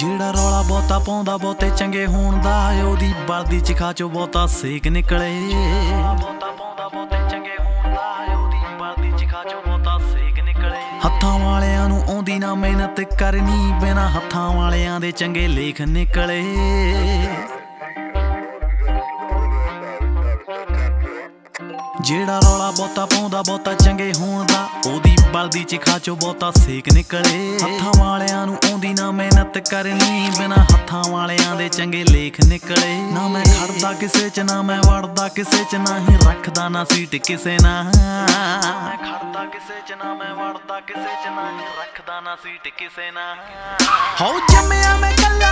ਰੌਲਾ ਬਹੁਤਾ ਪਾਉਂਦਾ, ਬਹੁਤੇ ਚੰਗੇ ਹੋਣ ਦਾ, ਉਹਦੀ ਬਲਦੀ ਚਿਖਾ ਚੋਂ ਬਹੁਤਾ ਸੇਕ ਨਿਕਲੇ। ਹੱਥਾਂ ਵਾਲਿਆਂ ਨੂੰ ਆਉਂਦੀ ਨਾ ਮਿਹਨਤ ਕਰਨੀ, ਬਿਨਾ ਹੱਥਾਂ ਵਾਲਿਆਂ ਦੇ ਚੰਗੇ ਲੇਖ ਨਿਕਲੇ। ਜਿਹੜਾ ਰੌਲਾ ਬਹੁਤਾ ਪਾਉਂਦਾ, ਬਹੁਤਾ ਚੰਗੇ ਹੋਣ ਦਾ ਉਹਦੀ ਬਲਦੀ ਚ ਖਾਚੋ ਬਹੁਤਾ ਸੇਕ ਨਿਕਲੇ। ਹੱਥਾਂ ਵਾਲਿਆਂ ਨੂੰ ਆਉਂਦੀ ਨਾ ਮਿਹਨਤ ਕਰਨੀ, ਬਿਨਾ ਹੱਥਾਂ ਵਾਲਿਆਂ ਦੇ ਚੰਗੇ ਲੇਖ ਨਿਕਲੇ। ਨਾ ਮੈਂ ਖੜਦਾ ਕਿਸੇ ਚ, ਨਾ ਮੈਂ ਵੜਦਾ ਕਿਸੇ ਚ, ਨਾ ਹੀ ਰੱਖਦਾ ਨਾ ਸੀਟ ਕਿਸੇ ਨਾ ਮੈਂ ਖੜਦਾ ਕਿਸੇ ਚ, ਨਾ ਮੈਂ ਵੜਦਾ ਕਿਸੇ ਚ, ਨਾ ਹੀ ਰੱਖਦਾ ਨਾ ਸੀਟ ਕਿਸੇ ਨਾ ਹੋ ਜੰਮਿਆ ਮੈਂ ਕੱਲਾ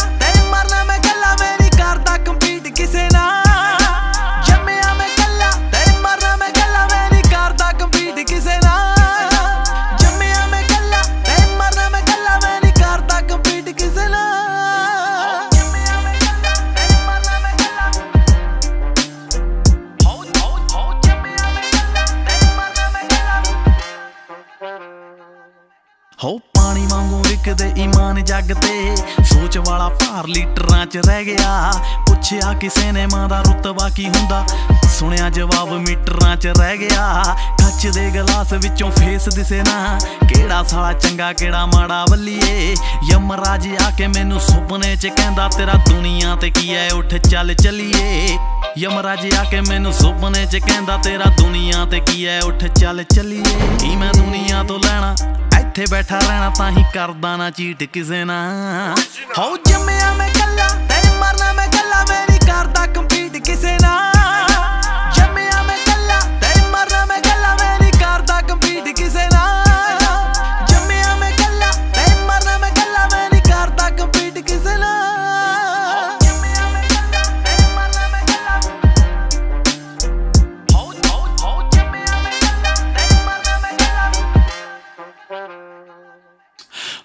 ਹੋ ਪਾਣੀ ਵਾਂਗੂ ਵਿਕਦੇ ਈਮਾਨ ਜੱਗ ਤੇ। ਸੋਚ ਵਾਲਾ ਭਾਰ ਲੀਟਰਾਂ 'ਚ ਰਹਿ ਗਿਆ। ਪੁੱਛਿਆ ਕਿਸੇ ਨੇ ਮਾਂ ਦਾ ਰੁਤਬਾ ਕੀ ਹੁੰਦਾ? ਸੁਣਿਆ ਜਵਾਬ ਮੀਟਰਾਂ 'ਚ ਰਹਿ ਗਿਆ। ਕੱਚ ਦੇ ਗਲਾਸ ਵਿੱਚੋਂ ਫੇਸ ਦਿਸੇ ਨਾ। ਕਿਹੜਾ ਸਾਲਾ ਚੰਗਾ, ਕਿਹੜਾ ਮਾੜਾ ਵੱਲੀਏ। ਯਮਰਾਜ ਆ ਕੇ ਮੈਨੂੰ ਸੁਪਨੇ 'ਚ ਕਹਿੰਦਾ, ਤੇਰਾ ਦੁਨੀਆ ਤੇ ਕੀ ਐ? ਉੱਠ, ਚੱਲ ਚੱਲੀਏ। ਯਮਰਾਜ ਆ ਕੇ ਮੈਨੂੰ ਸੁਪਨੇ 'ਚ ਕਹਿੰਦਾ, ਤੇਰਾ ਦੁਨੀਆ ਤੇ ਕੀ ਐ? ਉੱਠ, ਚੱਲ ਚੱਲੀਏ। ਕੀ ਮੈਂ ਦੁਨੀਆ ਤੋਂ ਲੈਣਾ? ਇੱਥੇ ਬੈਠਾ ਰਹਿਣਾ ਤਾਂ ਹੀ ਕਰਦਾ ਨਾ ਚੀਟ ਕਿਸੇ ਨਾ ਹੋ ਜੰਮਿਆ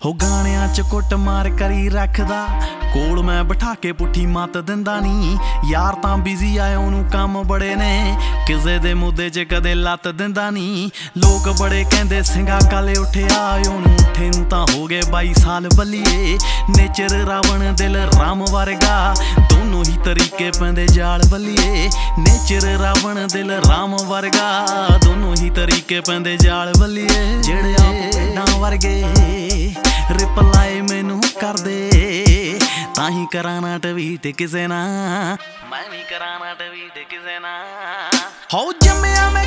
ਹੋ ਗਾਣਿਆਂ ਚ ਕੁੱਟ ਮਾਰ ਕਰੀ ਰੱਖਦਾ। ਕੋਲ ਮੈਂ ਬਿਠਾ ਕੇ ਪੁੱਠੀ ਮੱਤ ਦਿੰਦਾ ਨਹੀਂ ਯਾਰ ਤਾਂ ਬਿਜ਼ੀ ਆਏ ਉਹਨੂੰ ਕੰਮ ਬੜੇ ਨੇ। ਕਿਸੇ ਦੇ ਮੁੱਦੇ 'ਚ ਕਦੇ ਲੱਤ ਦਿੰਦਾ ਨਹੀਂ ਲੋਕ ਬੜੇ ਕਹਿੰਦੇ, ਸਿੰਘਾ ਕਾਲੇ ਉੱਠਿਆ? ਉਹਨੂੰ ਉੱਠੇ ਨੂੰ ਤਾਂ ਹੋ ਗਏ 22 ਸਾਲ ਬੱਲੀਏ। ਨੇਚਰ ਰਾਵਣ ਦਿਲ ਰਾਮ ਵਰਗਾ। ਦੋਨੋਂ ਹੀ ਤਰੀਕੇ ਪੈਂਦੇ ਜਾਲ ਬੱਲੀਏ। ਨੇਚਰ ਰਾਵਣ ਦਿਲ ਰਾਮ ਵਰਗਾ। ਦੋਨੋਂ ਹੀ ਤਰੀਕੇ ਪੈਂਦੇ ਜਾਲ ਬੱਲੀਏ। ਜਿਹੜੇ ਆਪ ਵਰਗੇ ਰਿਪਲਾਈ ਮੈਨੂੰ ਕਰਦੇ। ਤਾਂ ਹੀ ਕਰਾਣਾ ਟਵੀਟ ਕਿਸੇ ਨਾ ਮੈਂ ਵੀ ਕਰਾਣਾ ਟਵੀਟ ਕਿਸੇ ਨਾ ਹੋ ਜੰਮਿਆ ਮੈਂ